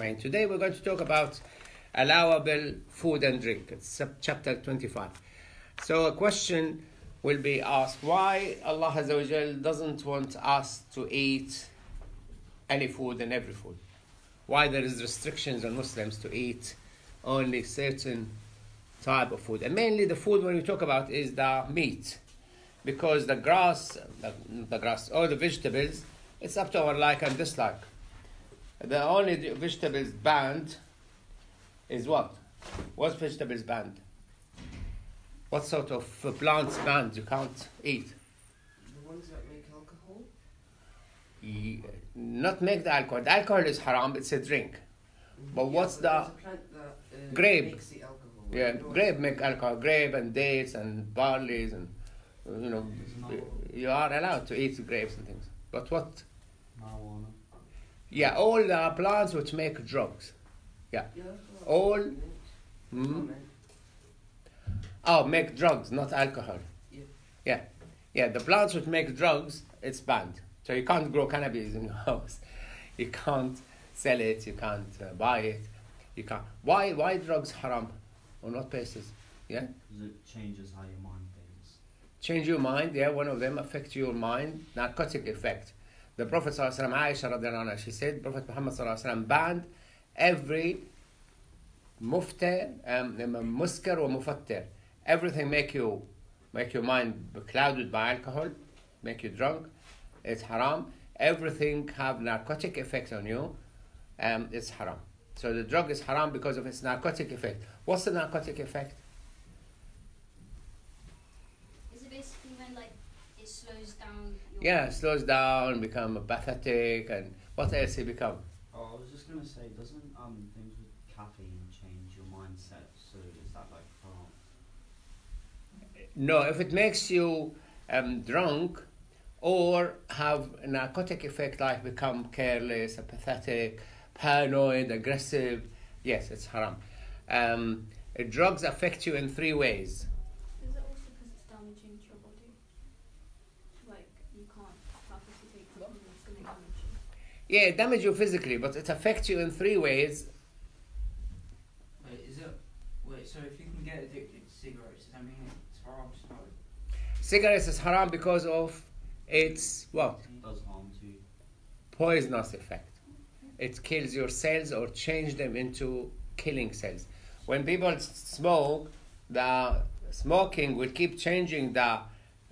I. Today we're going to talk about allowable food and drink. It's chapter 25. So a question will be asked, why Allah doesn't want us to eat any food and every food? Why there is restrictions on Muslims to eat only certain type of food? And mainly the food when we talk about is the meat. Because the grass, the, the grass or the vegetables, it's up to our like and dislike. The only vegetables banned is what? What vegetables banned? What sort of plants banned you can't eat? The ones that make alcohol? Not make the alcohol. The alcohol is haram, it's a drink. But what's the- a plant that, uh, Grape. Makes the alcohol. Yeah, grape make alcohol. Grape and dates and barleys and, you know, you are allowed to eat grapes and things. But what? Marijuana. Yeah, all the plants which make drugs. Yeah, All- Hmm? Oh, make drugs, not alcohol. Yeah. Yeah. Yeah, the plants which make drugs, it's banned. So you can't grow cannabis in your house. You can't sell it, you can't uh, buy it. You can't. Why why drugs haram? or not basis? Yeah? Because it changes how your mind thinks. Change your mind, yeah, one of them affects your mind, narcotic effect. The Prophet Aisha anha, she said, Prophet Muhammad ﷺ banned every muftir, um, muskar or mufattir. Everything make you make your mind clouded by alcohol, make you drunk. It's haram. Everything have narcotic effect on you. Um, it's haram. So the drug is haram because of its narcotic effect. What's the narcotic effect? Is it basically when like it slows down? Your Yeah, slows down, become apathetic, and what else he become? Oh, I was just gonna say, doesn't um things with caffeine change your mindset? So is that like haram? No, if it makes you um, drunk or have a narcotic effect like become careless, apathetic, paranoid, aggressive, yes, it's haram. Um, drugs affect you in three ways. Is it also because it's damaging to your body? Like you can't purposely take something that's going to damage you. Yeah, it damage you physically, but it affects you in three ways. Wait, is it? Wait, so if you can get addicted to cigarettes, does that mean it's haram to smoke? Cigarettes is haram because of its what? It does harm to you. poisonous effect. It kills your cells or change them into killing cells. When people smoke, the smoking will keep changing the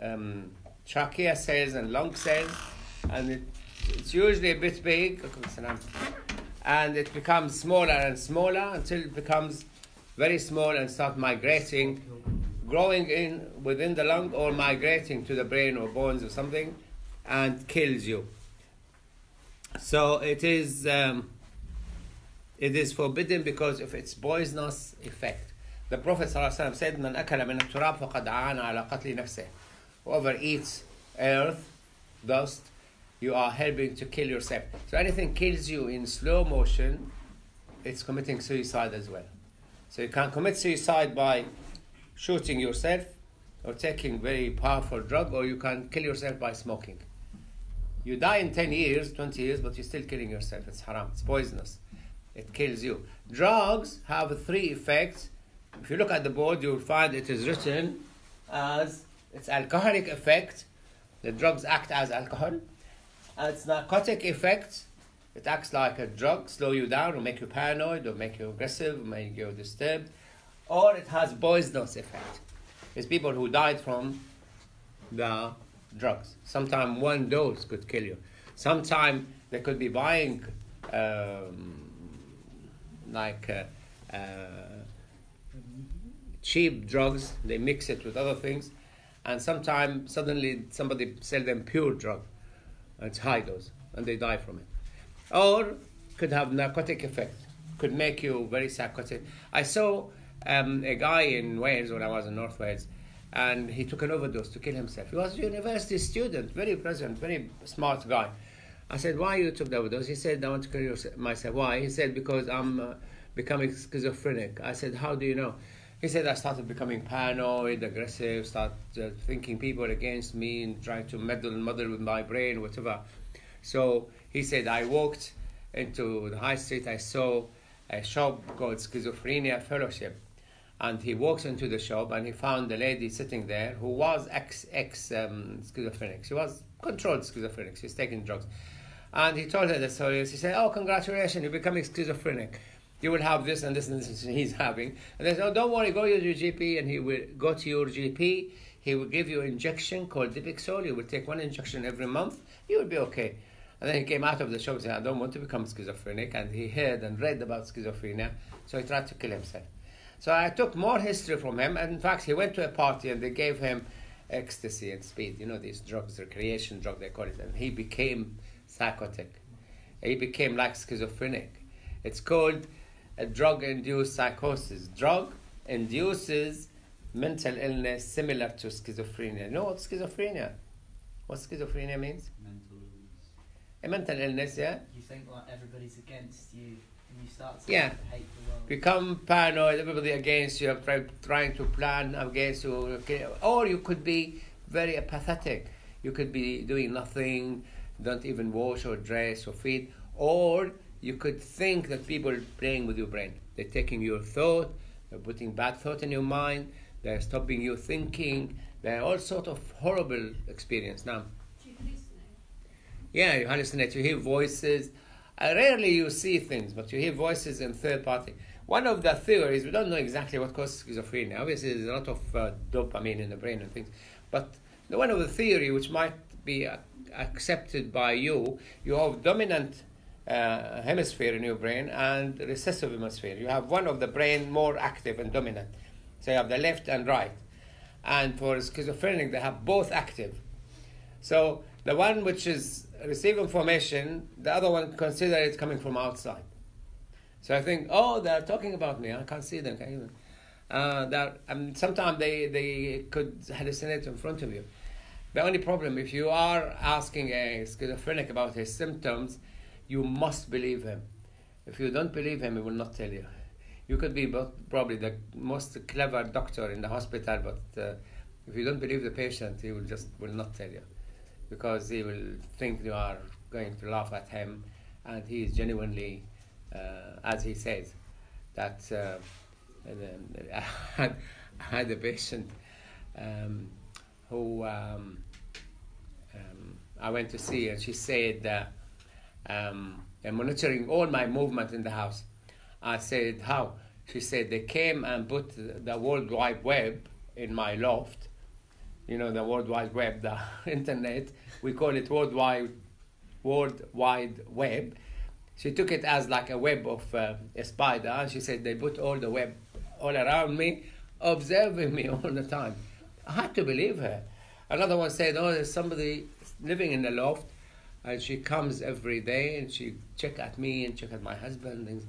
um, trachea cells and lung cells, and it, it's usually a bit big, and it becomes smaller and smaller until it becomes very small and start migrating, growing in within the lung or migrating to the brain or bones or something, and kills you. So it is um, it is forbidden because of its poisonous effect. The Prophet ﷺ said, "Man akala min al-turab faqad ala qatli nafsih." Whoever eats earth, dust, you are helping to kill yourself. So anything kills you in slow motion, it's committing suicide as well. So you can commit suicide by shooting yourself or taking very powerful drug, or you can kill yourself by smoking. You die in 10 years, 20 years, but you're still killing yourself. It's haram. It's poisonous. It kills you. Drugs have three effects. If you look at the board, you'll find it is written as its alcoholic effect. The drugs act as alcohol. And its narcotic effect. It acts like a drug, slow you down, or make you paranoid, or make you aggressive, or make you disturbed. Or it has poisonous effect. It's people who died from the drugs. Sometimes one dose could kill you. Sometimes they could be buying um, like uh, uh, cheap drugs. They mix it with other things, and sometimes suddenly somebody sell them pure drug. It's high dose, and they die from it. Or could have narcotic effect. Could make you very psychotic. I saw um, a guy in Wales when I was in North Wales, and he took an overdose to kill himself. He was a university student, very present, very smart guy. I said, "Why you took the overdose?" He said, "I want to kill myself." Why? He said, "Because I'm uh, becoming schizophrenic." I said, "How do you know?" He said, "I started becoming paranoid, aggressive, start uh, thinking people against me, and trying to meddle and muddle with my brain, whatever." So he said, I walked into the high street, I saw a shop called Schizophrenia Fellowship. And he walks into the shop and he found a lady sitting there who was ex ex um, schizophrenic. She was controlled schizophrenic. She's taking drugs. And he told her the story. She said, "Oh, congratulations! You're becoming schizophrenic. You will have this and this and this and he's having." And they said, "Oh, don't worry. Go to your GP, and he will go to your GP. He will give you an injection called Depixol. You will take one injection every month. You will be okay." And then he came out of the shop and said, "I don't want to become schizophrenic." And he heard and read about schizophrenia, so he tried to kill himself. So I took more history from him, and in fact, he went to a party and they gave him ecstasy and speed. You know these drugs, recreation drug they call it, and he became psychotic. He became like schizophrenic. It's called a drug-induced psychosis. Drug induces mental illness similar to schizophrenia. You know what schizophrenia? What schizophrenia means? Mental illness. A mental illness, yeah. You think like everybody's against you, and you start to Yeah. hate the world. become paranoid, everybody against you, try, trying to plan against you, okay? or you could be very apathetic. You could be doing nothing, don't even wash or dress or feed, or you could think that people are playing with your brain. They're taking your thought, they're putting bad thought in your mind, they're stopping you thinking. They're all sort of horrible experience now. Yeah, you hallucinate. You hear voices. Uh, rarely you see things, but you hear voices in third party. One of the theories, we don't know exactly what causes schizophrenia. Obviously, there's a lot of uh, dopamine in the brain and things. But the one of the theory which might be uh, accepted by you, you have dominant uh, hemisphere in your brain and recessive hemisphere. You have one of the brain more active and dominant. So you have the left and right. And for schizophrenic, they have both active. So the one which is receive information, the other one consider it coming from outside. So I think, oh, they're talking about me. I can't see them. Can't even. Uh, that sometimes they, they could hallucinate in front of you. The only problem, if you are asking a schizophrenic about his symptoms, you must believe him. If you don't believe him, he will not tell you. You could be probably the most clever doctor in the hospital, but uh, if you don't believe the patient, he will just will not tell you, because he will think you are going to laugh at him, and he is genuinely, uh, as he says, that. Uh, I had, I had a patient um, who um, um, I went to see, and she said, uh, um, "They're monitoring all my movement in the house." I said, "How?" She said, "They came and put the World Wide Web in my loft. You know, the World Wide Web, the internet. We call it World Wide, World Wide Web." She took it as like a web of uh, a spider, and she said they put all the web all around me, observing me all the time. I had to believe her. Another one said, "Oh, there's somebody living in the loft, and she comes every day and she check at me and check at my husband." And,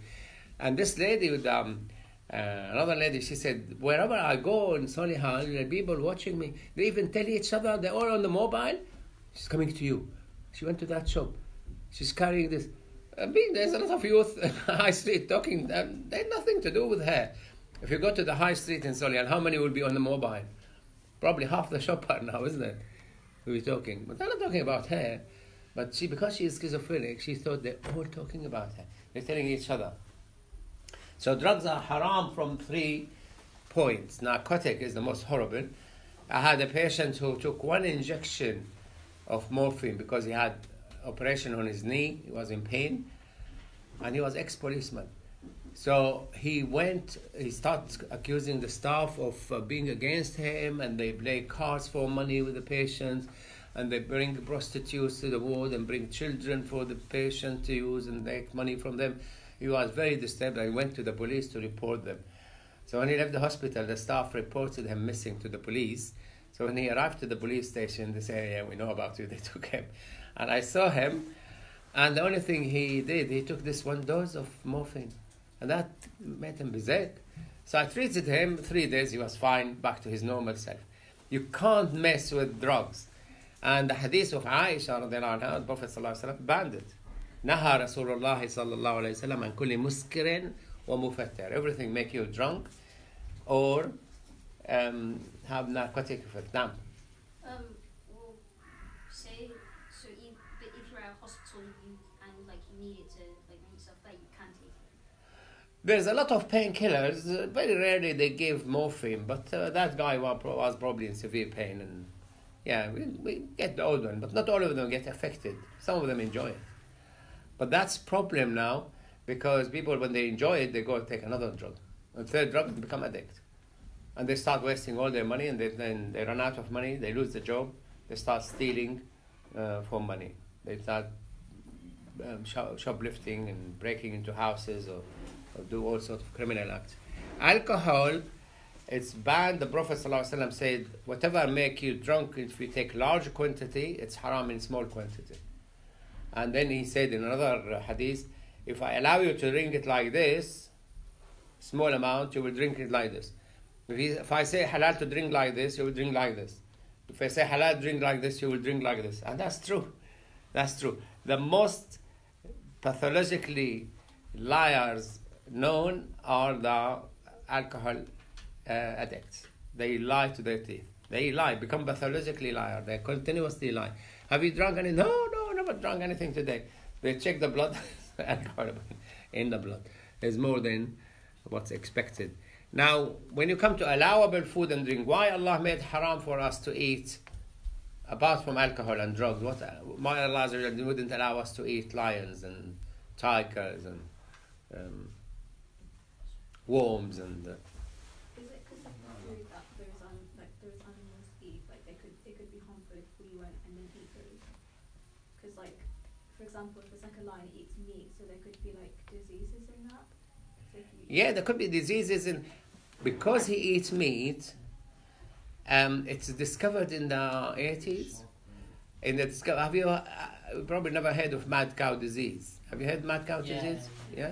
and this lady with um, uh, another lady, she said, "Wherever I go in Solihull, there are people watching me. They even tell each other they're all on the mobile. She's coming to you. She went to that shop. She's carrying this." I mean, there's a lot of youth high street talking. Um, they had nothing to do with her. If you go to the high street in Solihull, how many will be on the mobile? Probably half the shop are now, isn't it? Is talking? But they're not talking about her. But she, because she is schizophrenic, she thought they're all talking about her. They're telling each other. So drugs are haram from three points. Narcotic is the most horrible. I had a patient who took one injection of morphine because he had operation on his knee. He was in pain, and he was ex-policeman. So he went. He started accusing the staff of uh, being against him, and they play cards for money with the patients, and they bring prostitutes to the ward and bring children for the patient to use and make money from them. He was very disturbed. I went to the police to report them. So when he left the hospital, the staff reported him missing to the police. So when he arrived to the police station, they said, "Yeah, we know about you." They took him and I saw him, and the only thing he did, he took this one dose of morphine, and that made him berserk. So I treated him three days. He was fine, back to his normal self. You can't mess with drugs. And the hadith of Aisha radiallahu anha, the Prophet sallallahu alaihi wasallam banned it. نهى رسول الله صلى الله عليه وسلم عن كل مسكر ومفتر. Everything make you drunk or um, have narcotic effect. نعم. Um, well, say, so if, but if you're at a hospital hospital you, and like you need it to like make yourself better, you can take it. There's a lot of painkillers. Uh, very rarely they give morphine, but uh, that guy was, pro- was probably in severe pain, and yeah, we, we get the old one, but not all of them get affected. Some of them enjoy it, but that's problem now because people when they enjoy it, they go take another drug, and third drug, they become addict, and they start wasting all their money, and they, then they run out of money, they lose the job, they start stealing uh, for money, they start um, shoplifting and breaking into houses or or do all sorts of criminal acts. Alcohol, it's banned. The Prophet ﷺ said, whatever make you drunk, if you take large quantity, it's haram in small quantity. And then he said in another hadith, if I allow you to drink it like this, small amount, you will drink it like this. If, he, if I say halal to drink like this, you will drink like this. If I say halal drink like this, you will drink like this. And that's true. That's true. The most pathologically liars known are the alcohol addicts. They lie to their teeth. They lie, become pathologically liar. They continuously lie. Have you drunk any? No, no, never drunk anything today. They check the blood, in the blood is more than what's expected. Now, when you come to allowable food and drink, why Allah made haram for us to eat apart from alcohol and drugs? What why Allah wouldn't allow us to eat lions and tigers and um, worms and uh, Is it because of the food that those um, like those animals eat? Like they could they could be harmful if we went and then eat those. Because like, for example, if it's like a lion eats meat, so there could be like diseases in that. So if you Yeah, there could be diseases in because he eats meat. Um, it's discovered in the eighties. In the discover, have you uh, probably never heard of mad cow disease? Have you heard mad cow Yeah, disease? yeah. Yeah.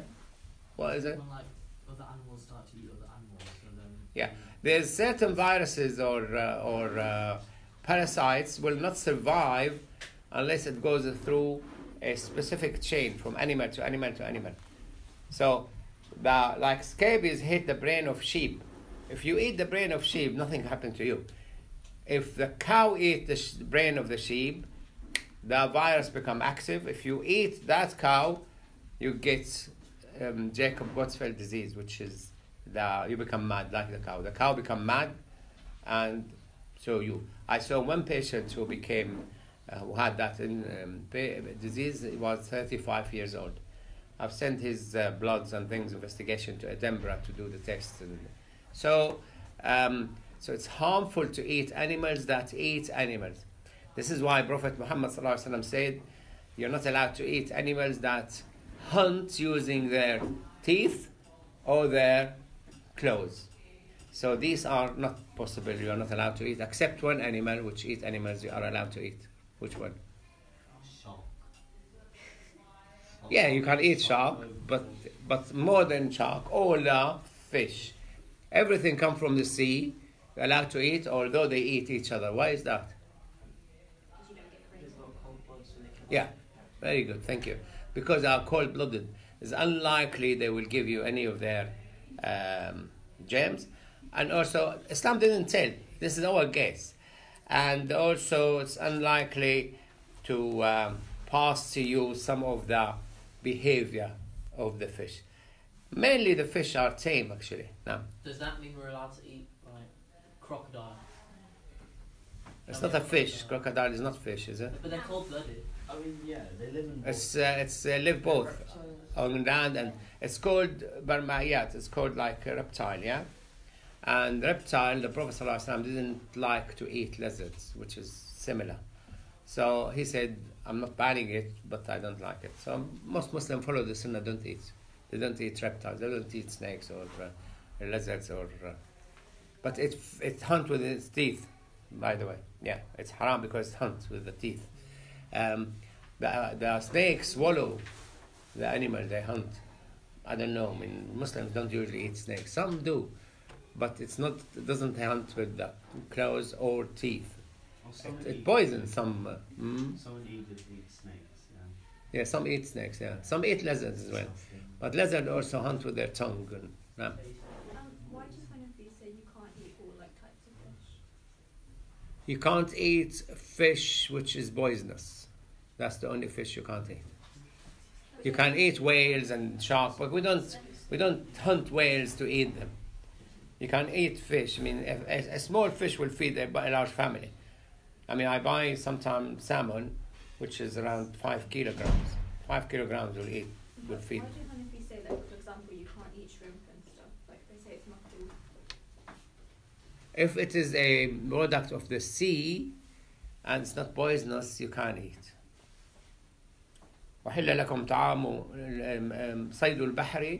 What is it? When like other animals start to eat other animals, so then Yeah. There's certain viruses or uh, or uh, parasites will not survive unless it goes through a specific chain from animal to animal to animal. So, the like scrapie hit the brain of sheep. If you eat the brain of sheep, nothing happened to you. If the cow eat the sh- brain of the sheep, the virus become active. If you eat that cow, you get um, Jakob Creutzfeldt disease, which is the you become mad like the cow. The cow become mad, and so you. I saw one patient who became uh, who had that in, um, disease. He was 35 years old. I've sent his uh, bloods and things investigation to Edinburgh to do the tests, and so um, so it's harmful to eat animals that eat animals. This is why Prophet Muhammad said, "You're not allowed to eat animals that hunt using their teeth or their claws." So these are not possible. You are not allowed to eat, except one animal, which eat animals you are allowed to eat. Which one? Shark. Yeah, you can eat shark, but but more than shark, all the fish, everything come from the sea. They're allowed to eat, although they eat each other. Why is that? Yeah, very good, thank you. Because they are cold blooded, it's unlikely they will give you any of their um, gems. And also, Islam didn't tell. This is our guess. And also, it's unlikely to um, pass to you some of the behavior of the fish. Mainly, the fish are tame, actually. Now, does that mean we're allowed to eat like crocodile? it's not a fish. Crocodile is not fish, is it? But they're cold blooded. I mean, yeah, they live in. It's uh, it's uh, live both. Reptiles. on land and it's called Barmayat, it's called like a reptile, yeah? And reptile, the Prophet ﷺ didn't like to eat lizards, which is similar. So he said, I'm not banning it, but I don't like it. So most Muslims follow the sunnah, don't eat. They don't eat reptiles, they don't eat snakes or uh, lizards or. Uh, but it, it hunts with its teeth, by the way. Yeah, it's haram because it hunts with the teeth. Um, the, the snakes swallow the animal they hunt. I don't know. I mean, Muslims don't usually eat snakes. Some do, but it's not. It doesn't hunt with the claws or teeth. Or It, it poisons some. Uh, mm, Some eat eat snakes. Yeah. yeah, some eat snakes. Yeah, some eat lizards as well. But lizards also hunt with their tongue. And, yeah. Um, why do Hanafi say you can't eat all like types of fish? You can't eat fish which is poisonous. That's the only fish you can't eat. You can eat whales and shark, but we don't we don't hunt whales to eat them. You can eat fish. I mean, a, a, a small fish will feed a, a large family. I mean, I buy sometimes salmon, which is around five kilograms. Five kilograms will eat, will Why feed. do Hanafi say that, for example, you can't eat shrimp and stuff? Like they say it's makruh. If it is a product of the sea and it's not poisonous, you can't eat. وحل لكم طعام أم- صيد البحر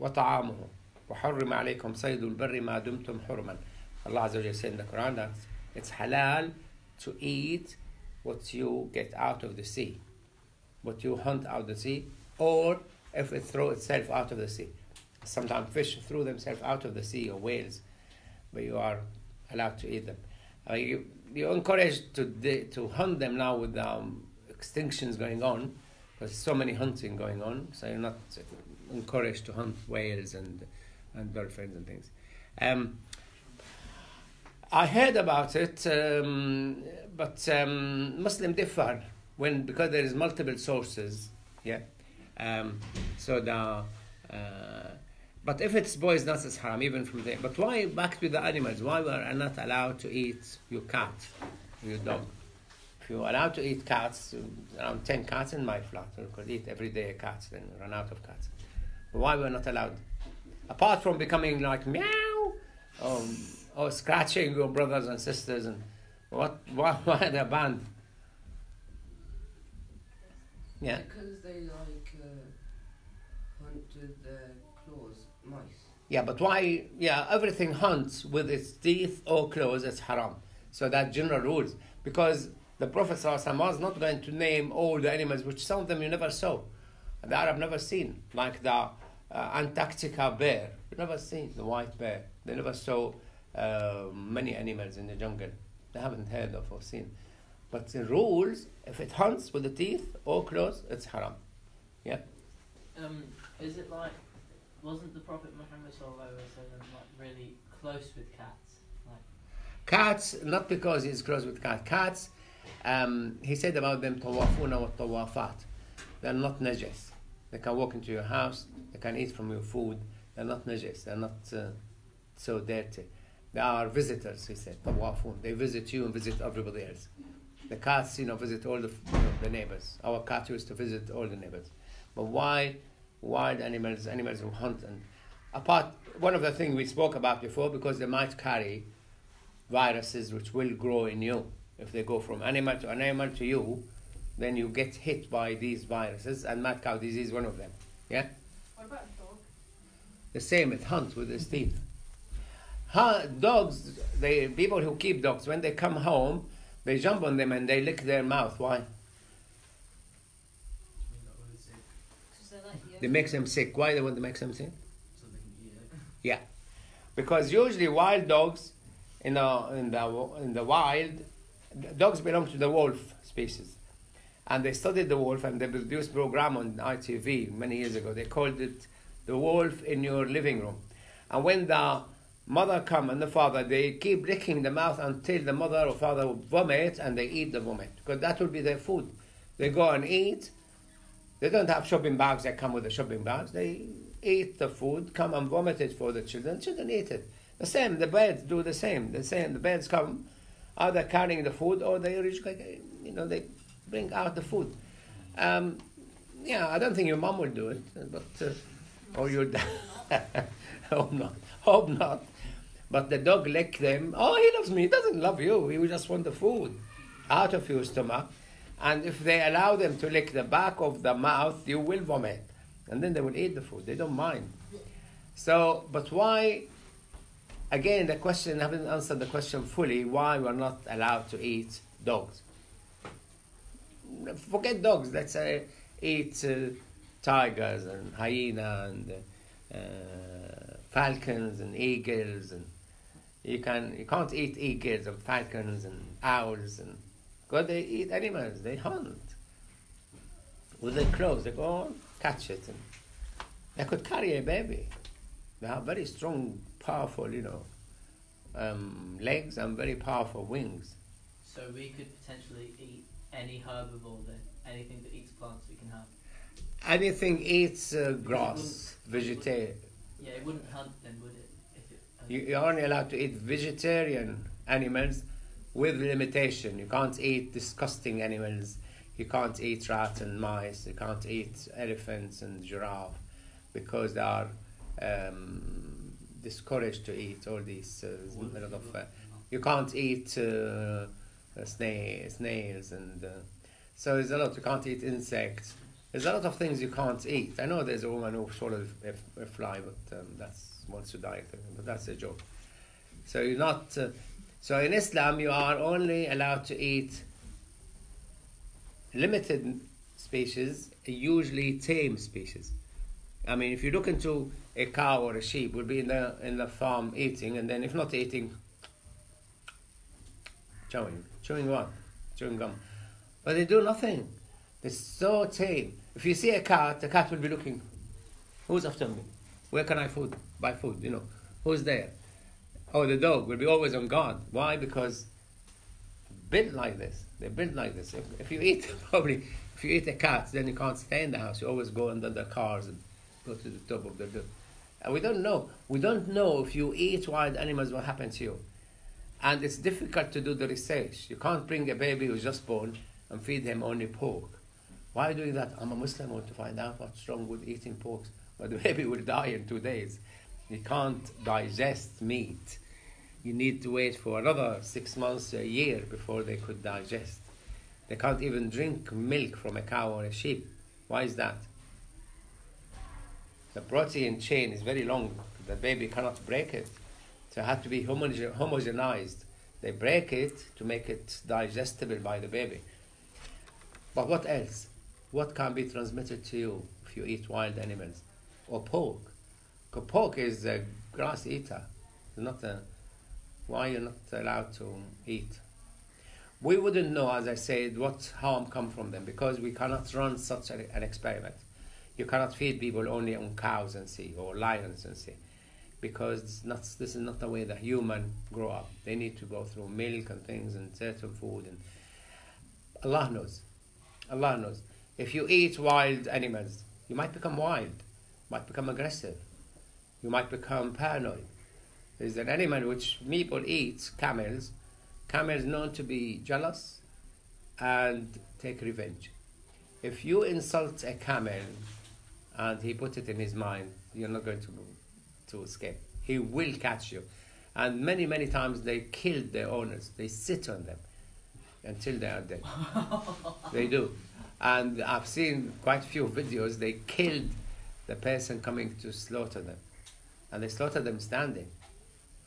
وطعامه وحرم عليكم صيد البر ما دمتم حرما. Allah Azza wa Jalla said in the Quran that it's halal to eat what you get out of the sea, what you hunt out of the sea, or if it throw itself out of the sea. Sometimes fish throw themselves out of the sea or whales but you are allowed to eat them. Uh, you, you're encouraged to, di- to hunt them now with um, extinctions going on. There's so many hunting going on, so you're not encouraged to hunt whales and, and dolphins and things. Um, I heard about it, um, but um, Muslim differ when because there is multiple sources. Yeah, um, so the uh, but if it's poisonous, it's haram even from there. But why back to the animals? Why we are not allowed to eat your cat, your dog? If you're allowed to eat cats, around ten cats in my flat, you could eat every day cats, then run out of cats. Why we're not allowed? Apart from becoming like meow, um, or scratching your brothers and sisters, and what? Why, why they're banned? Yeah. Because they like uh, hunt with their claws, mice. Yeah, but why? Yeah, everything hunts with its teeth or claws is haram. So that general rules. Because the Prophet ﷺ was not going to name all the animals, which some of them you never saw. The Arab never seen, like the uh, Antarctica bear. You never seen the white bear. They never saw uh, many animals in the jungle. They haven't heard of or seen. But the rules, if it hunts with the teeth or claws, it's haram. Yeah. Um, is it like, wasn't the Prophet Muhammad sallallahu like really close with cats? Like, Cats, not because he's close with cats. Cats, um, he said about them, tawafuna wa tawafat. They're not najas. They can walk into your house, they can eat from your food. They're not najas. They're not uh, so dirty. They are visitors, he said, tawafun. They visit you and visit everybody else. The cats, you know, visit all the, you know, the neighbors. Our cat used to visit all the neighbors. But why wild animals, animals who hunt and apart, one of the things we spoke about before, because they might carry viruses which will grow in you. If they go from animal to animal to you, then you get hit by these viruses, and mad cow disease is one of them. Yeah? What about a dog? The same, it hunts with its teeth. Dogs, they, people who keep dogs, when they come home, they jump on them and they lick their mouth. Why? They're make them sick. Why they want to make them sick? They. Yeah, because usually wild dogs, in the in the in the wild, dogs belong to the wolf species, and they studied the wolf and they produced program on ITV many years ago. They called it the wolf in your living room, and when the mother come and the father, they keep licking the mouth until the mother or father vomit and they eat the vomit because that will be their food. They go and eat. They don't have shopping bags that come with the shopping bags. They eat the food, come and vomit it for the children. Children eat it. The same. The birds do the same. The same. The birds come, either carrying the food or they you know, they bring out the food. Um, yeah, I don't think your mom will do it, but uh, or your dad. Hope not. Hope not. But the dog lick them. Oh, he loves me. He doesn't love you. He just want the food out of your stomach. And if they allow them to lick the back of the mouth, you will vomit. And then they will eat the food. They don't mind. So, but why? Again, the question, I haven't answered the question fully why we're not allowed to eat dogs. Forget dogs, let's say eat uh, tigers and hyena and uh, falcons and eagles and you can you can't eat eagles and falcons and owls and because they eat animals they hunt with their claws they go catch it and they could carry a baby they have very strong powerful you know um, legs and very powerful wings so we could potentially eat any herbivore then? Anything that eats plants we can have? Anything eats uh, grass, vegetarian. Yeah, it wouldn't hunt then, would it? You, you're only allowed to eat vegetarian animals with limitation. You can't eat disgusting animals. You can't eat rats and mice. You can't eat elephants and giraffe because they are um, discouraged to eat all these. Uh, a lot of, uh, you can't eat uh, uh, sna- snails and uh, so there's a lot. You can't eat insects. There's a lot of things you can't eat. I know there's a woman who swallowed a, a fly, but um, that's wants to die. But that's a joke. So you're not. Uh, so in Islam, you are only allowed to eat limited species, usually tame species. I mean, if you look into a cow or a sheep, will be in the in the farm eating, and then if not eating, chewing, chewing what, chewing gum, but they do nothing. They're so tame. If you see a cat, the cat will be looking. Who's after me? Where can I food buy food? You know, who's there? Oh, the dog will be always on guard. Why? Because built like this. They're built like this. If, if you eat probably if you eat a cat, then you can't stay in the house. You always go under the cars and go to the top of the roof. And we don't know. We don't know if you eat wild animals what happens to you. And it's difficult to do the research. You can't bring a baby who's just born and feed him only pork. Why doing that? I'm a Muslim. I want to find out what's wrong with eating pork. But the baby will die in two days. He can't digest meat. You need to wait for another six months, a year before they could digest. They can't even drink milk from a cow or a sheep. Why is that? The protein chain is very long. The baby cannot break it. So it has to be homogenized. They break it to make it digestible by the baby. But what else? What can be transmitted to you if you eat wild animals? Or pork? pork is a grass eater. Not a, why you're not allowed to eat? We wouldn't know, as I said, what harm come from them because we cannot run such an, experiment. You cannot feed people only on cows and see or lions and see because not, this is not the way the human grow up. They need to go through milk and things and certain food and Allah knows. Allah knows. If you eat wild animals, you might become wild, might become aggressive, you might become paranoid. There's an animal which people eat, camels. Camels known to be jealous and take revenge. If you insult a camel and he put it in his mind, you're not going to to escape. He will catch you. And many, many times they kill their owners. They sit on them until they are dead. they do. And I've seen quite a few videos. They killed the person coming to slaughter them. And they slaughter them standing.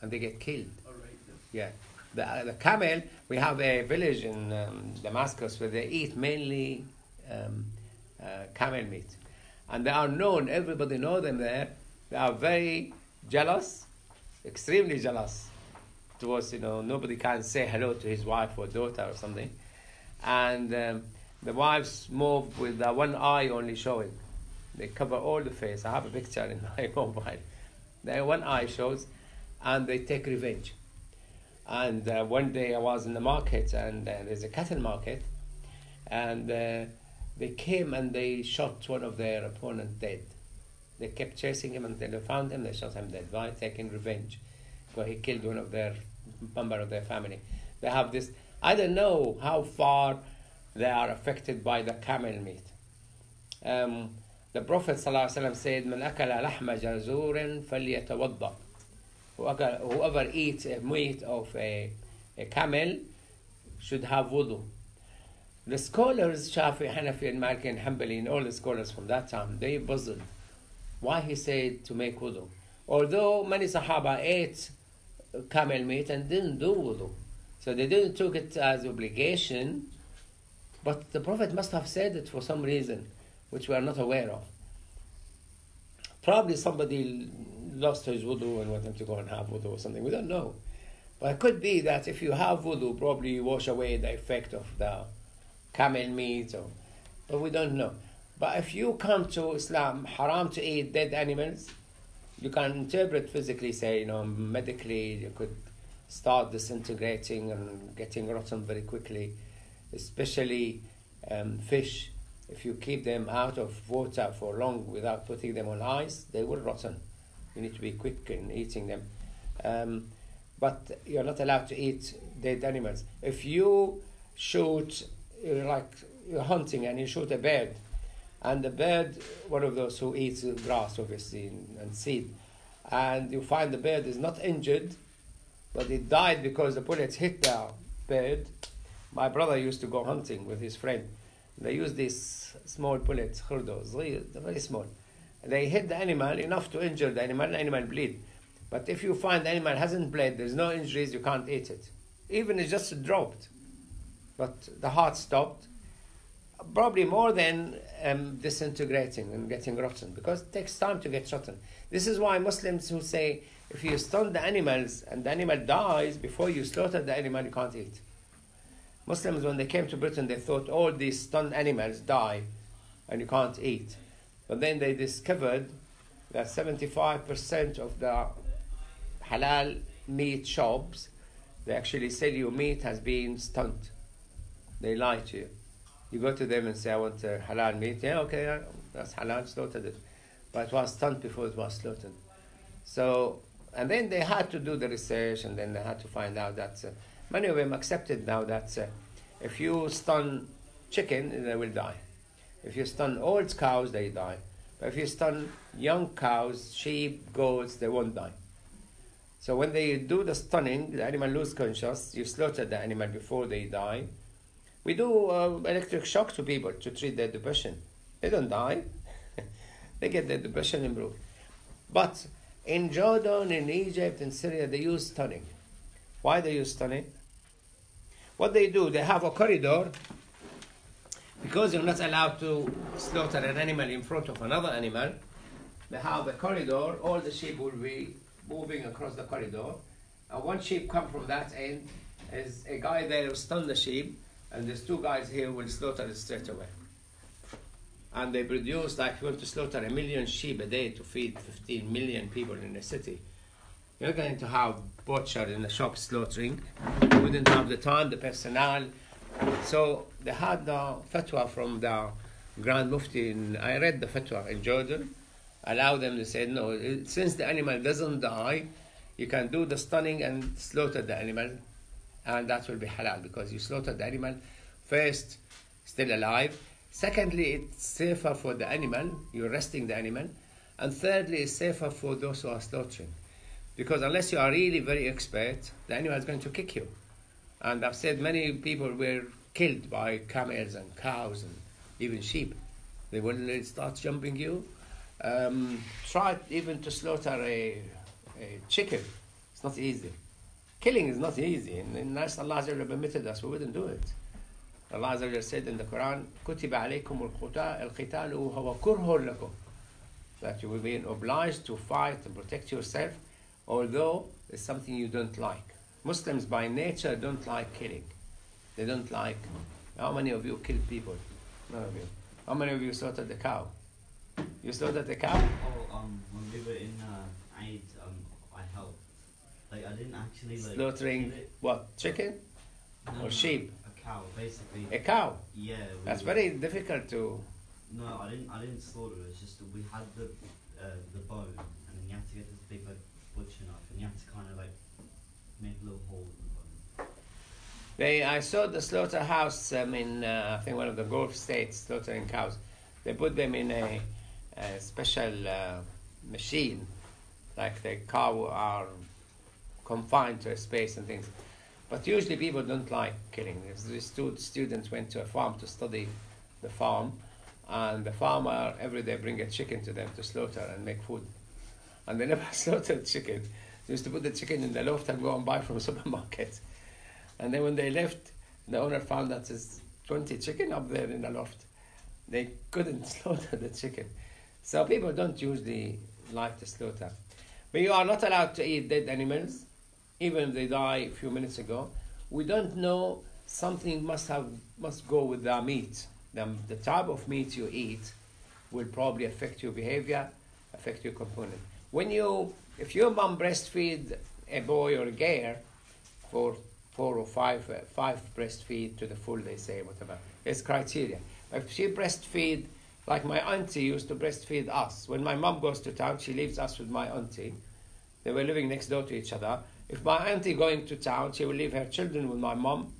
And they get killed. Yeah. The, uh, the camel, we have a village in um, Damascus where they eat mainly um, uh, camel meat. And they are known, everybody know them there. They are very jealous, extremely jealous towards, you know, nobody can say hello to his wife or daughter or something. And um, the wives move with uh, one eye only showing. They cover all the face. I have a picture in my mobile. Their one eye shows, and they take revenge. And uh, one day I was in the market, and uh, there's a cattle market, and uh, they came and they shot one of their opponent dead. They kept chasing him until they found him. They shot him dead. Why? Taking revenge, because he killed one of their member of their family. They have this. I don't know how far they are affected by the camel meat. Um, the Prophet ﷺ said, "من أكل لحم جزور فليتوضأ." Whoever, eats meat of a, a camel should have wudu. The scholars, Shafi, Hanafi, and Maliki, and Hanbali, and all the scholars from that time, they puzzled why he said to make wudu. Although many Sahaba ate camel meat and didn't do wudu. So they didn't took it as obligation, but the Prophet must have said it for some reason, which we are not aware of. Probably somebody lost his wudu and want him to go and have wudu or something. We don't know. But it could be that if you have wudu, probably you wash away the effect of the camel meat, or, but we don't know. But if you come to Islam, haram to eat dead animals, you can interpret physically, say, you know, medically, you could start disintegrating and getting rotten very quickly. especially um, fish. If you keep them out of water for long without putting them on ice, they will rotten. You need to be quick in eating them. Um, but you're not allowed to eat dead animals. If you shoot, like you're hunting and you shoot a bird, and the bird, one of those who eats grass, obviously, and, and seed, and you find the bird is not injured, but it died because the bullets hit the bird. My brother used to go hunting with his friend. They use these small bullets, khurdos, very small. They hit the animal enough to injure the animal, the animal bleed. But if you find the animal hasn't bled, there's no injuries, you can't eat it. Even it just dropped. But the heart stopped. Probably more than um, disintegrating and getting rotten, because it takes time to get rotten. This is why Muslims who say if you stun the animals and the animal dies before you slaughter the animal, you can't eat. Muslims, when they came to Britain, they thought all these stunned animals die and you can't eat. But then they discovered that 75% of the halal meat shops, they actually sell you meat has been stunned. They lie to you. You go to them and say, I want uh, halal meat. Yeah, okay, that's halal, slaughtered it. But it was stunned before it was slaughtered. So, and then they had to do the research and then they had to find out that uh, many of them accepted now that uh, if you stun chicken, they will die. If you stun old cows, they die. But if you stun young cows, sheep, goats, they won't die. So when they do the stunning, the animal lose conscious, you slaughter the animal before they die. We do uh, electric shock to people to treat their depression. They don't die. they get their depression improved. But in Jordan, in Egypt, in Syria, they use stunning. Why they use stunning? What they do, they have a corridor because you're not allowed to slaughter an animal in front of another animal. They have a corridor. All the sheep will be moving across the corridor, and one sheep come from that end. Is a guy there who stun the sheep, and there's two guys here who will slaughter it straight away. And they produce like you want to slaughter a million sheep a day to feed 15 million people in a city. You're going to have butcher in the shop slaughtering. You wouldn't have the time, the personnel. So they had the fatwa from the Grand Mufti. In, I read the fatwa in Jordan. Allow them to say no. Since the animal doesn't die, you can do the stunning and slaughter the animal, and that will be halal because you slaughter the animal first, still alive. Secondly, it's safer for the animal. You're resting the animal, and thirdly, it's safer for those who are slaughtering. Because unless you are really very expert, the animal is going to kick you. And I've said many people were killed by camels and cows and even sheep. They will start jumping you. Um, try even to slaughter a, a chicken. It's not easy. Killing is not easy. And unless Allah Azza wa Jalla permitted us, we wouldn't do it. Allah Azza wa Jalla said in the Quran, كُتِبَ عَلَيْكُمُ الْقِتَالُ الْقِتَالُ وَهُوَ كُرْهٌ لَكُمْ That you will be obliged to fight and protect yourself, although it's something you don't like. Muslims by nature don't like killing. They don't like. How many of you killed people? None of you. How many of you slaughtered the cow? You slaughtered the cow? Oh, um, when we were in uh, Eid, um, I helped. Like, I didn't actually like. Slaughtering what? Chicken No, or no, sheep? A cow, basically. A cow. yeah. we That's were- very difficult to. No, I didn't. I didn't slaughter it. It's just we had the uh, the bone, and then you had to get this big like and you had to kind of like make a little hole in the bone. They, I saw the slaughterhouse um, in, uh, I think, one of the Gulf states slaughtering cows. They put them in a, a special uh, machine, like the cow are confined to a space and things. But usually people don't like killing. These two students went to a farm to study the farm, and the farmer every day bring a chicken to them to slaughter and make food. And they never slaughtered chicken. They used to put the chicken in the loft and go and buy from supermarket. And then when they left, the owner found that there's 20 chicken up there in the loft. They couldn't slaughter the chicken. So people don't usually like to slaughter. But you are not allowed to eat dead animals, even if they die a few minutes ago. We don't know something must have must go with the meat. The, the type of meat you eat will probably affect your behavior, affect your component. When you, if your mom breastfeed a boy or a girl for four or five, uh, five breastfeed to the full, they say, whatever. It's criteria. If she breastfeed, like my auntie used to breastfeed us. When my mom goes to town, she leaves us with my auntie. They were living next door to each other. If my auntie going to town, she will leave her children with my mom,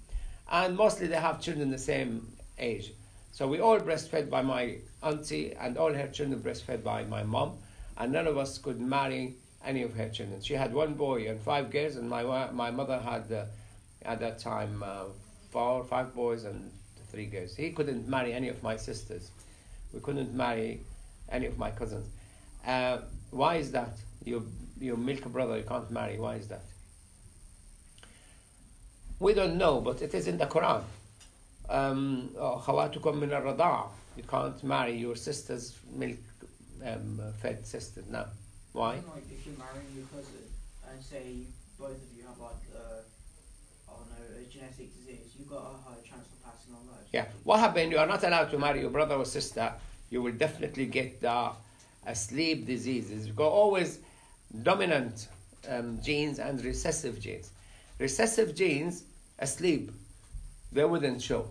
and mostly they have children the same age. So we all breastfed by my auntie, and all her children breastfed by my mom, and none of us could marry any of her children. She had one boy and five girls, and my my mother had uh, at that time uh, four five boys and three girls. He couldn't marry any of my sisters. We couldn't marry any of my cousins. Uh, why is that? Your your milk brother you can't marry. Why is that? We don't know, but it is in the Quran. Um, you can't marry your sister's milk um, fed sister. No. Why? Like if you're marrying your cousin and say both of you have like uh, I don't know a genetic disease, you've got a higher chance of passing on that. Yeah. What happened? You are not allowed to marry your brother or sister. You will definitely get the uh, sleep diseases. You've got always dominant um, genes and recessive genes. Recessive genes asleep, they wouldn't show.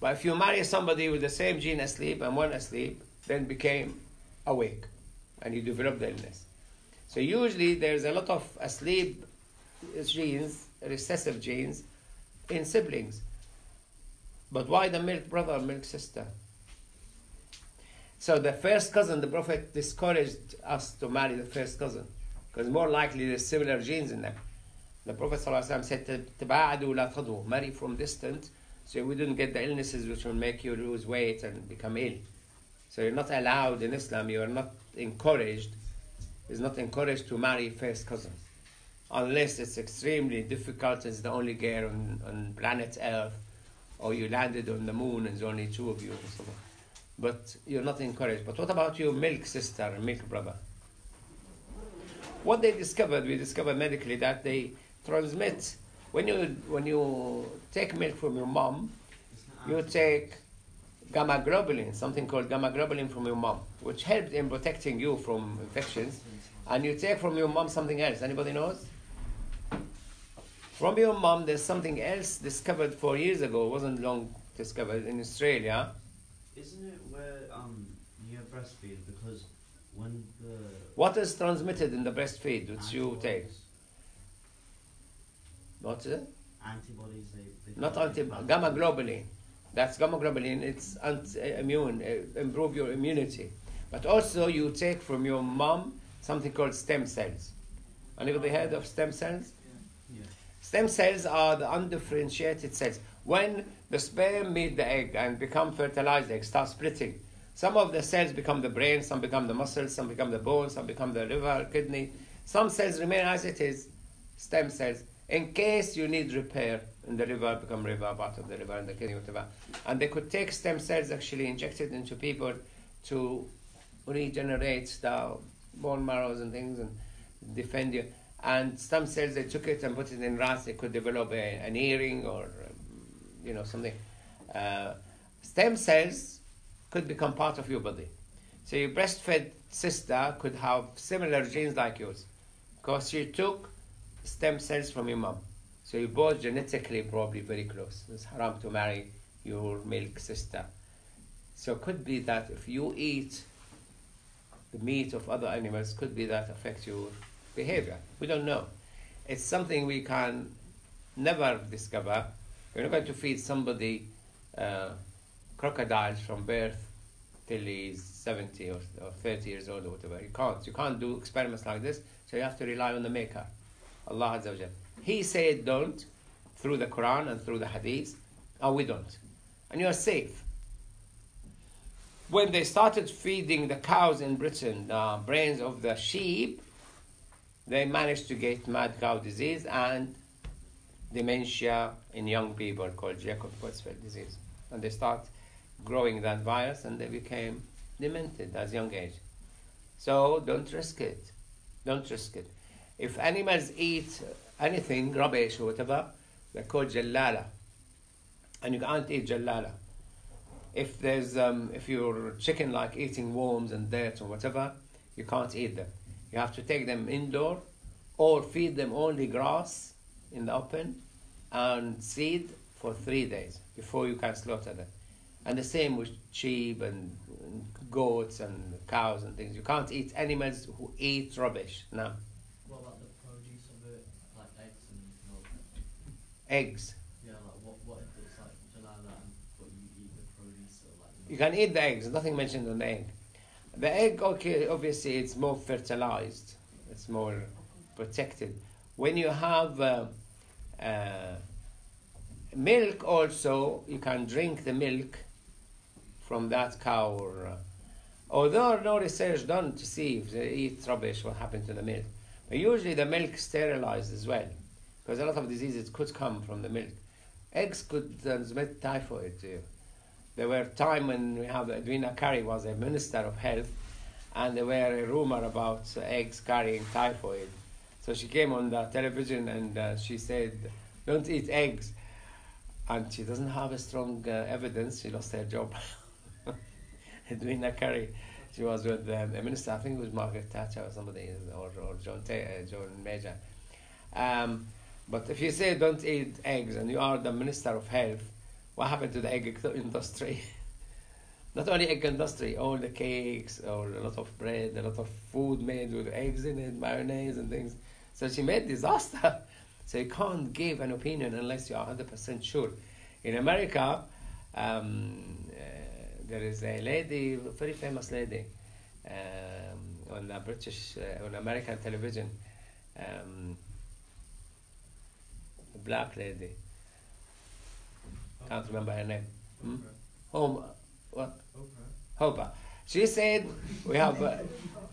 But if you marry somebody with the same gene asleep and one asleep, then became awake and you develop the illness. So usually there's a lot of asleep genes, recessive genes in siblings. But why the milk brother, milk sister? So the first cousin, the Prophet discouraged us to marry the first cousin because more likely there's similar genes in them. The Prophet ﷺ said, la marry from distance, so we do not get the illnesses which will make you lose weight and become ill." So you're not allowed in Islam. You are not encouraged. Is not encouraged to marry first cousin, unless it's extremely difficult. It's the only girl on, on planet Earth, or you landed on the moon and there's only two of you. Something. But you're not encouraged. But what about your milk sister and milk brother? What they discovered, we discovered medically that they transmit when you when you take milk from your mom, you take gamma globulin, something called gamma globulin from your mom, which helps in protecting you from infections. And you take from your mom something else. Anybody knows? From your mom, there's something else discovered four years ago. It wasn't long discovered in Australia. Isn't it where um you breastfeed because when the What is transmitted in the breastfeed which you take? What is it? Antibodies they, they Not antibodies. gamma globulin. That's gamma globulin. It's anti-immune, uh, improve your immunity. But also you take from your mom something called stem cells. Anybody heard of stem cells? Yeah. Stem cells are the undifferentiated cells. When the sperm meet the egg and become fertilized egg, start splitting. Some of the cells become the brain, some become the muscles, some become the bones, some become the liver, kidney. Some cells remain as it is, stem cells. In case you need repair in the river, become river, part of the river, and the kidney, whatever. And they could take stem cells actually injected into people to regenerate the bone marrows and things and defend you. And stem cells, they took it and put it in rats. They could develop a, an earring or, um, you know, something. Uh, stem cells could become part of your body. So your breastfed sister could have similar genes like yours, because she took stem cells from your mom. So you're both genetically probably very close. It's haram to marry your milk sister. So it could be that if you eat the meat of other animals, could be that affects your behavior. We don't know. It's something we can never discover. You're not going to feed somebody uh, crocodiles from birth till he's 70 or, or 30 years old or whatever. You can't. You can't do experiments like this, so you have to rely on the Maker, Allah Azza wa Jal. He said don't through the Quran and through the Hadith, and we don't. And you are safe. When they started feeding the cows in Britain the brains of the sheep, they managed to get mad cow disease and dementia in young people called Jakob Creutzfeldt disease. And they start growing that virus and they became demented as young age. So don't risk it. Don't risk it. If animals eat anything, rubbish or whatever, they're called jallala. And you can't eat jallala. If there's um, if your chicken like eating worms and dirt or whatever, you can't eat them. You have to take them indoor or feed them only grass in the open and seed for three days before you can slaughter them. And the same with sheep and, goats and cows and things. You can't eat animals who eat rubbish. No. What about the produce of it, like eggs and milk? Eggs. Yeah, like what, what if it's like to allow that and but you eat the produce or like You can eat the eggs. Nothing mentioned on the egg. The egg, okay, obviously it's more fertilized. It's more protected. When you have uh, uh, milk, also you can drink the milk from that cow. Or, uh, although no research done to see if they eat rubbish, what happened to the milk. But usually the milk sterilized as well, because a lot of diseases could come from the milk. Eggs could transmit typhoid to you. There were time when we have Edwina Currie was a minister of health, and there were a rumor about eggs carrying typhoid. So she came on the television and uh, she said, "Don't eat eggs." And she doesn't have a strong uh, evidence. She lost her job. Edwina Currie, she was with um, a minister. I think it was Margaret Thatcher or somebody, or, or John Ta- uh, John Major. Um, but if you say don't eat eggs and you are the minister of health, what happened to the egg industry? Not only egg industry, all the cakes or a lot of bread, a lot of food made with eggs in it, mayonnaise and things. So she made disaster. So you can't give an opinion unless you are 100% sure. In America, um, uh, there is a lady, very famous lady, um, on the British, uh, on American television, um, black lady. Can't remember her name. Hmm? Home, what? Hopa. She said we have uh,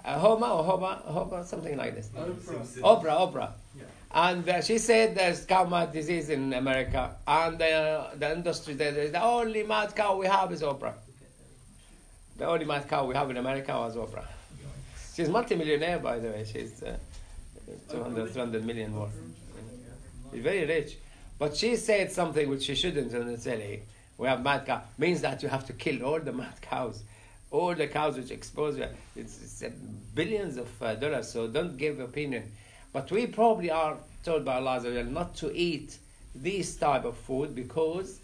a Homa or Hoba, Hoba, something like this. Oprah, Oprah. And uh, she said there's cow mad disease in America, and uh, the industry there is the only mad cow we have is Oprah. The only mad cow we have in America was Oprah. She's multimillionaire, by the way. She's uh, 200, 300 million worth. She's very rich. But she said something which she shouldn't on the telly. We have mad cow. Means that you have to kill all the mad cows. All the cows which expose you. It's, it's uh, billions of uh, dollars, so don't give opinion. But we probably are told by Allah not to eat this type of food because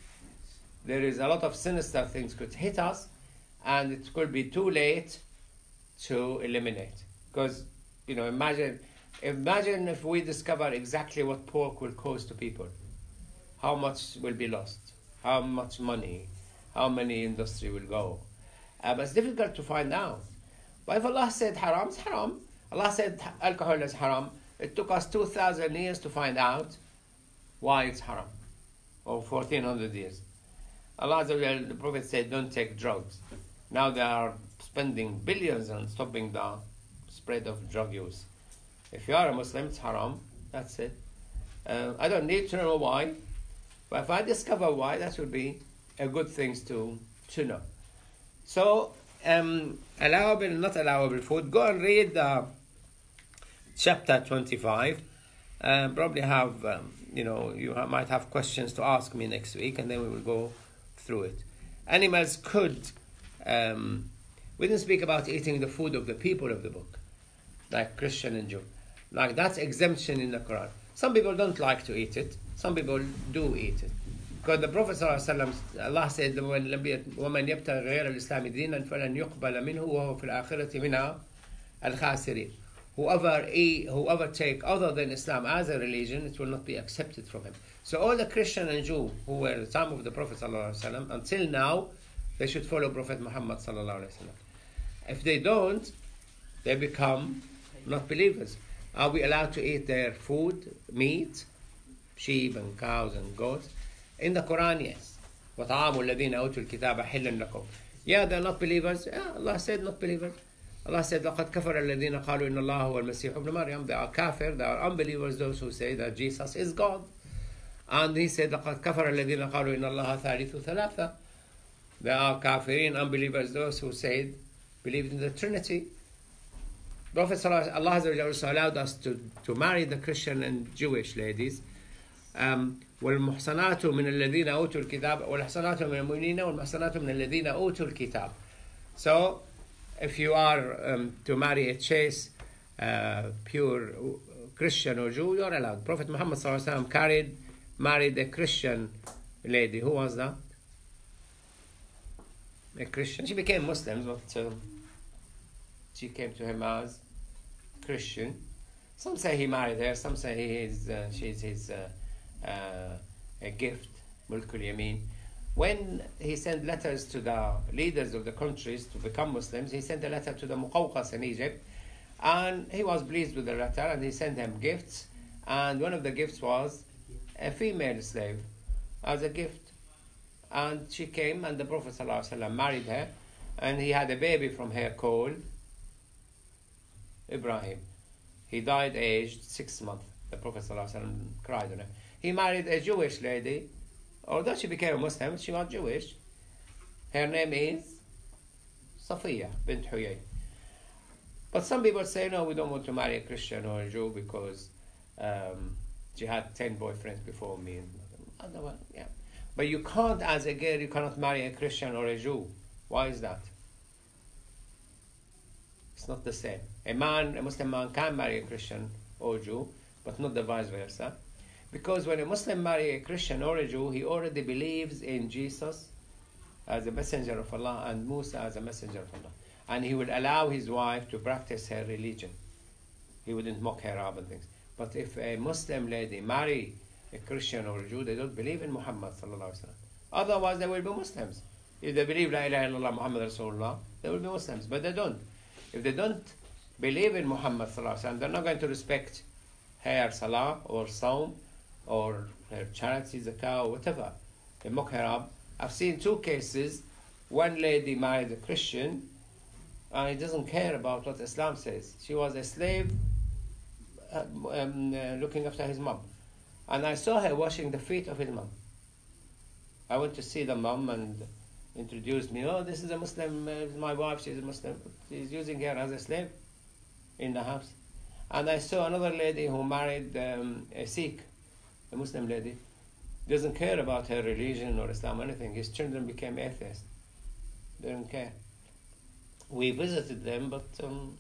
there is a lot of sinister things could hit us and it could be too late to eliminate. Because, you know, imagine imagine if we discover exactly what pork will cause to people. How much will be lost? How much money? How many industry will go? Uh, but it's difficult to find out. But if Allah said haram, it's haram. Allah said alcohol is haram. It took us 2,000 years to find out why it's haram, or 1,400 years. Allah, the Prophet said, don't take drugs. Now they are spending billions on stopping the spread of drug use. If you are a Muslim, it's haram. That's it. Uh, I don't need to know why, but if I discover why, that would be a good thing to, to know. So, um, allowable, not allowable food. Go and read uh, chapter 25. Uh, probably have, um, you know, you ha- might have questions to ask me next week, and then we will go through it. Animals could, um, we didn't speak about eating the food of the people of the book, like Christian and Jew. Like that's exemption in the Quran. Some people don't like to eat it, some people do eat it. Because the Prophet ﷺ, Allah said, وَمَنْ لم يت- وَمَنْ يَبْتَغِ غَيْرَ الْإِسْلَامِ دِينًا فَلَنْ يُقْبَلَ مِنْهُ وَهُوَ فِي الْآخِرَةِ مِنْهَا الْخَاسِرِينَ Whoever eat, whoever take other than Islam as a religion, it will not be accepted from him. So all the Christian and Jew who were at the time of the Prophet ﷺ, until now, they should follow Prophet Muhammad ﷺ. If they don't, they become not believers. Are we allowed to eat their food, meat, sheep and cows and goats? In the Quran, yes. وَطَعَامُ الَّذِينَ أُوتُوا الْكِتَابَ حِلٌّ لَكُمْ Yeah, they're not believers. Yeah, Allah said not believers. Allah said, لَقَدْ كَفَرَ الَّذِينَ قَالُوا إِنَّ اللَّهَ هُوَ الْمَسِيحُ ابْنُ مَرْيَمَ They are kafir, they are unbelievers, those who say that Jesus is God. And he said, لَقَدْ كَفَرَ الَّذِينَ قَالُوا إِنَّ اللَّهَ ثَالِثُ ثَلَاثَةً They are kafirin, unbelievers, those who said, believed in the Trinity. Prophet Sallallahu Allah Azza wa Jalla also allowed us to, to marry the Christian and Jewish ladies. Um, والمحصنات من الذين أوتوا الكتاب والمحصنات من المؤمنين والمحصنات من الذين أوتوا الكتاب. So, if you are um, to marry a chaste, uh, pure Christian or Jew, you're allowed. Prophet Muhammad sallallahu alaihi wasallam carried married a Christian lady. Who was that? A Christian. She became Muslim, but um, she came to him as Christian. Some say he married her. Some say he is, uh, she's his uh, uh, a gift, mulkul yamin. When he sent letters to the leaders of the countries to become Muslims, he sent a letter to the Muqawqas in Egypt, and he was pleased with the letter, and he sent them gifts. And one of the gifts was a female slave as a gift. And she came, and the Prophet ﷺ married her, and he had a baby from her called Ibrahim. He died aged six months. The Prophet ﷺ cried on him. He married a Jewish lady. Although she became a Muslim, she was Jewish. Her name is Safiya bint Huyay. But some people say, no, we don't want to marry a Christian or a Jew because um, she had 10 boyfriends before me. And other one, yeah. But you can't, as a girl, you cannot marry a Christian or a Jew. Why is that? It's not the same. A man, a Muslim man, can marry a Christian or Jew, but not the vice versa. Because when a Muslim marry a Christian or a Jew, he already believes in Jesus as a messenger of Allah and Musa as a messenger of Allah. And he would allow his wife to practice her religion. He wouldn't mock her up and things. But if a Muslim lady marry a Christian or a Jew, they don't believe in Muhammad. Otherwise, they will be Muslims. If they believe La ilaha illallah Muhammad Rasulullah, they will be Muslims. But they don't. If they don't believe in Muhammad wasallam, they're not going to respect her salah or saum or her charity, zakah, or whatever. They mock her up. I've seen two cases. One lady married a Christian, and he doesn't care about what Islam says. She was a slave uh, um, uh, looking after his mom. And I saw her washing the feet of his mom. I went to see the mom and introduced me. Oh, this is a Muslim, uh, my wife, she's a Muslim. She's using her as a slave in the house. And I saw another lady who married um, a Sikh, a Muslim lady. Doesn't care about her religion or Islam or anything. His children became atheists. They don't care. We visited them, but um,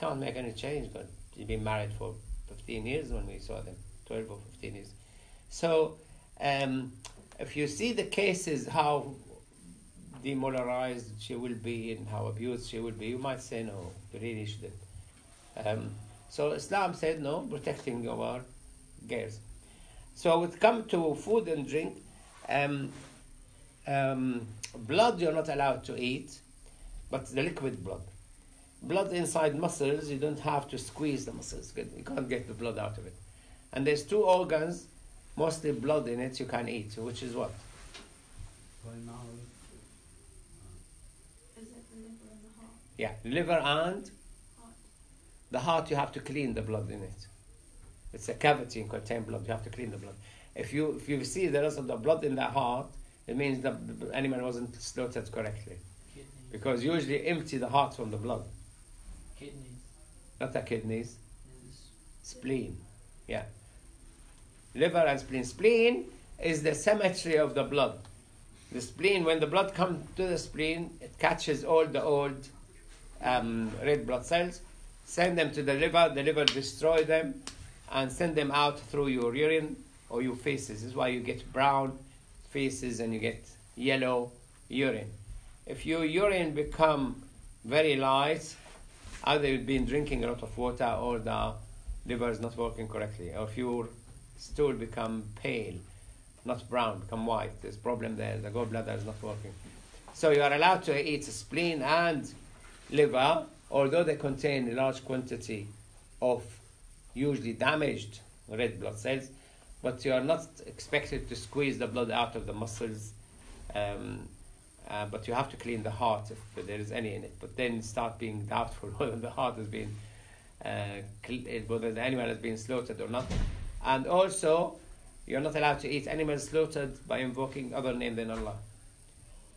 can't make any change. But she's been married for 15 years when we saw them, 12 or 15 years. So, um, if you see the cases, how demoralized she will be and how abused she will be, you might say, no, you really shouldn't. Um, so Islam said, no, protecting our girls. So it come to food and drink, um, um, blood you're not allowed to eat, but the liquid blood. Blood inside muscles, you don't have to squeeze the muscles. You can't get the blood out of it. And there's two organs, mostly blood in it, you can eat, which is what? Bone marrow. Is it the liver and the heart? Yeah, liver and the heart, you have to clean the blood in it. It's a cavity and contain blood. You have to clean the blood. If you if you see the rest of the blood in that heart, it means the the animal wasn't slaughtered correctly. Kidneys. Because usually empty the heart from the blood, Kidneys. not the kidneys, Is spleen. Yeah. Liver and spleen. Spleen is the cemetery of the blood. The spleen, when the blood comes to the spleen, it catches all the old um, red blood cells, send them to the liver, the liver destroy them, and send them out through your urine or your faces. This is why you get brown faces and you get yellow urine. If your urine become very light, either you've been drinking a lot of water or the liver is not working correctly, or if your stool become pale, not brown, become white, there's problem there, the gallbladder is not working. So you are allowed to eat spleen and liver, although they contain a large quantity of usually damaged red blood cells, but you are not expected to squeeze the blood out of the muscles. Um, uh, but you have to clean the heart if there is any in it. But then start being doubtful whether the heart has been, uh, whether the animal has been slaughtered or not. And also, you're not allowed to eat animals slaughtered by invoking other name than Allah.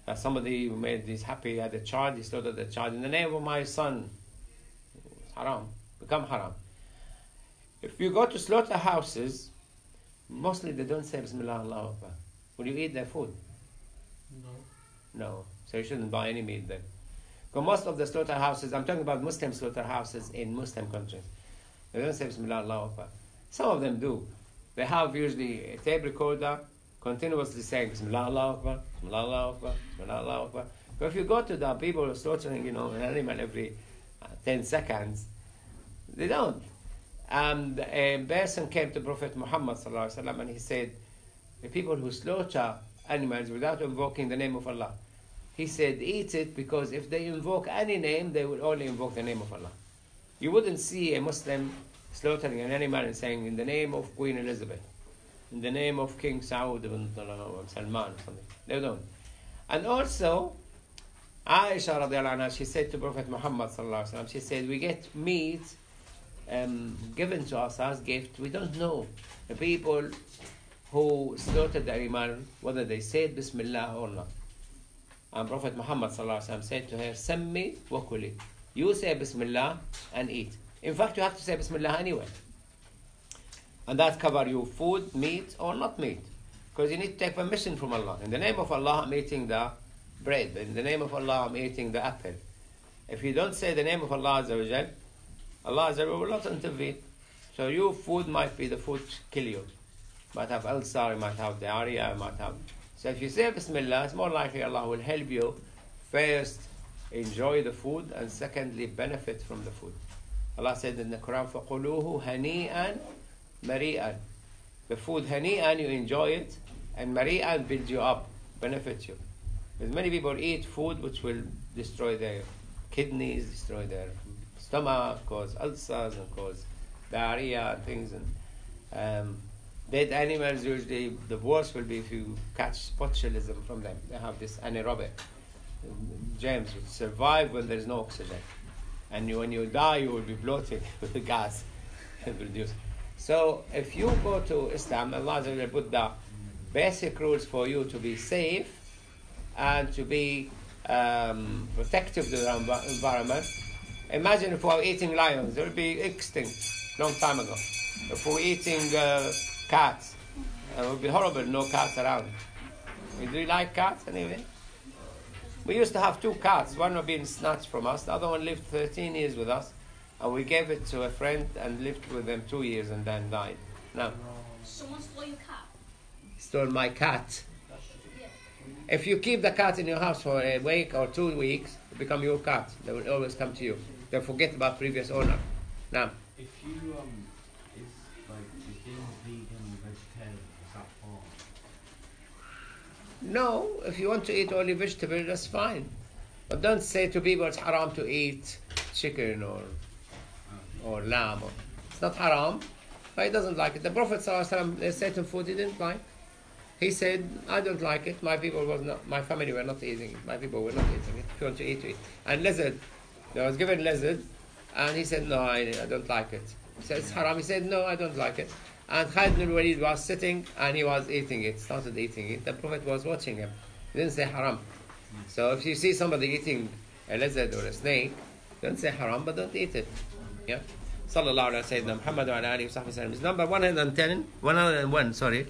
Uh, somebody who made this happy had a child, he slaughtered the child in the name of my son. It's haram, become haram. If you go to slaughterhouses, mostly they don't say Bismillah Allah Akbar. Will you eat their food? no. No. So you shouldn't buy any meat there. Because most of the slaughterhouses, I'm talking about Muslim slaughterhouses in Muslim countries, they don't say Bismillah Allah Akbar. Some of them do. they have usually a tape recorder continuously saying Bismillah Allah Akbar, Bismillah Allah Akbar, Bismillah Allah Akbar. But if you go to the people who are slaughtering, you know, an animal every uh, 10 seconds, they don't. And a person came to Prophet Muhammad wasallam and he said, the people who slaughter animals without invoking the name of Allah, he said, eat it because if they invoke any name, they will only invoke the name of Allah. You wouldn't see a Muslim slaughtering an animal and saying, in the name of Queen Elizabeth, in the name of King Saud ibn Salman or something. They don't. And also, Aisha radiallahu anha, she said to Prophet Muhammad sallallahu alaihi wasallam, she said, we get meat um, given to us as gift. We don't know the people who slaughtered the animal, whether they said Bismillah or not. And Prophet Muhammad sallallahu alaihi wasallam said to her, Sammi wa kuli. You say Bismillah and eat. In fact, you have to say Bismillah anyway. And that cover you food, meat, or not meat. Because you need to take permission from Allah. In the name of Allah, I'm eating the bread. In the name of Allah, I'm eating the apple. If you don't say the name of Allah Azza wa Jal, Allah Azza wa Jal will not intervene. So your food might be the food to kill you. Might have ulcer, might have diarrhea, might have. So if you say Bismillah, it's more likely Allah will help you first enjoy the food and secondly benefit from the food. Allah said in the Quran, فَقُلُوهُ هَنِيئًا mari'an. The food hani'an, you enjoy it, and mari'an builds you up, benefits you. Because many people eat food which will destroy their kidneys, destroy their stomach, cause ulcers, and cause diarrhea and things. And um, dead animals usually the worst will be if you catch botulism from them. They have this anaerobic um, germs which survive when there is no oxygen, and you, when you die, you will be bloated with the gas produced. So if you go to Islam, Allah put the basic rules for you to be safe and to be um, protective to the environment. Imagine if we were eating lions, they would be extinct long time ago. If we were eating uh, cats, it would be horrible, no cats around. Do you like cats anyway? We used to have two cats. One was being snatched from us. The other one lived 13 years with us. And we gave it to a friend and lived with them two years and then died. Now, Someone stole your cat. stole my cat. Yeah. If you keep the cat in your house for a week or two weeks, it become your cat. They will always come to you. They'll forget about previous owner. Now, If you um, is like is being vegan or vegetarian is that harm? no, if you want to eat only vegetable, that's fine. But don't say to people it's haram to eat chicken or or lamb. Or, it's not haram, but he doesn't like it. The Prophet there's certain food he didn't like. He said, I don't like it. My people was not, my family were not eating it. My people were not eating it. If you want to eat, it. And lizard, I was given lizard, and he said, no, I, I don't like it. He said, it's haram. He said, no, I don't like it. And Khalid bin Walid was sitting and he was eating it, started eating it. The Prophet was watching him. He didn't say haram. So if you see somebody eating a lizard or a snake, don't say haram, but don't eat it. Yeah? Sallallahu alayhi wa sallam. Muhammad wa ala alihi wa sallam. Number 110, 101, sorry.